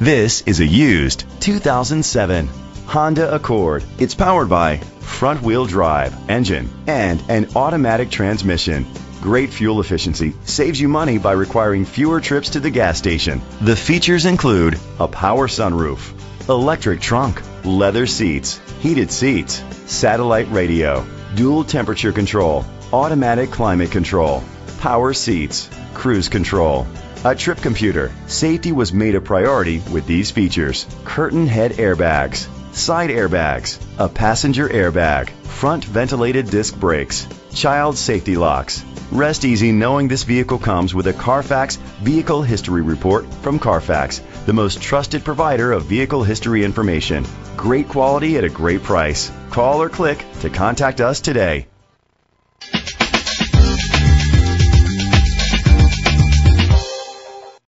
This is a used 2007 Honda Accord. It's powered by front wheel drive engine and an automatic transmission. Great fuel efficiency saves you money by requiring fewer trips to the gas station. The features include a power sunroof, electric trunk, leather seats, heated seats, satellite radio, dual temperature control, automatic climate control, power seats, cruise control, a trip computer. Safety was made a priority with these features. Curtain head airbags, side airbags, a passenger airbag, front ventilated disc brakes, child safety locks. Rest easy knowing this vehicle comes with a Carfax Vehicle History Report from Carfax, the most trusted provider of vehicle history information. Great quality at a great price. Call or click to contact us today.